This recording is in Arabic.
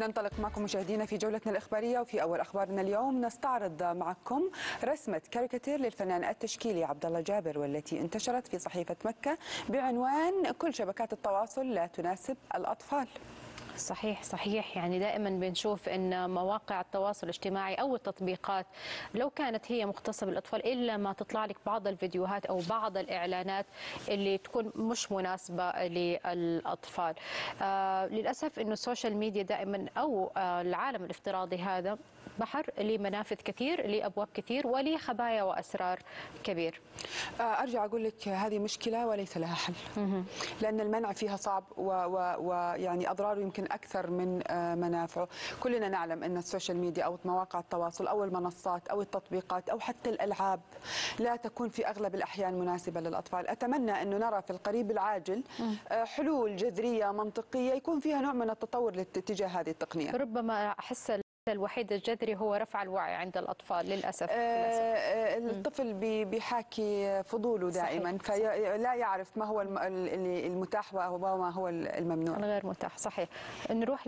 ننطلق معكم مشاهدينا في جولتنا الإخبارية وفي أول أخبارنا اليوم. نستعرض معكم رسمة كاريكاتير للفنان التشكيلي عبد الله جابر والتي انتشرت في صحيفة مكة بعنوان كل شبكات التواصل لا تناسب الأطفال. صحيح صحيح. يعني دائما بنشوف إن مواقع التواصل الاجتماعي أو التطبيقات لو كانت هي مختصة بالأطفال إلا ما تطلع لك بعض الفيديوهات أو بعض الإعلانات اللي تكون مش مناسبة للأطفال. آه للأسف إنه ال social media دائما أو آه العالم الافتراضي هذا بحر ليه منافذ كثير ليه ابواب كثير وليه خبايا وأسرار كبير. أرجع أقول لك هذه مشكلة وليس لها حل. لأن المنع فيها صعب ويعني أضراره يمكن أكثر من منافعه كلنا نعلم أن ال social media أو مواقع التواصل أو المنصات أو التطبيقات أو حتى الألعاب لا تكون في أغلب الأحيان مناسبة للأطفال. أتمنى انه نرى في القريب العاجل حلول جذرية منطقية يكون فيها نوع من التطور لاتجاه هذه التقنية. ربما أحس الوحيد الجذري هو رفع الوعي عند الأطفال للأسف, آه للأسف. الطفل بيحاكي فضوله دائما فلا يعرف ما هو المتاح وما هو الممنوع. الغير متاح صحيح. نروح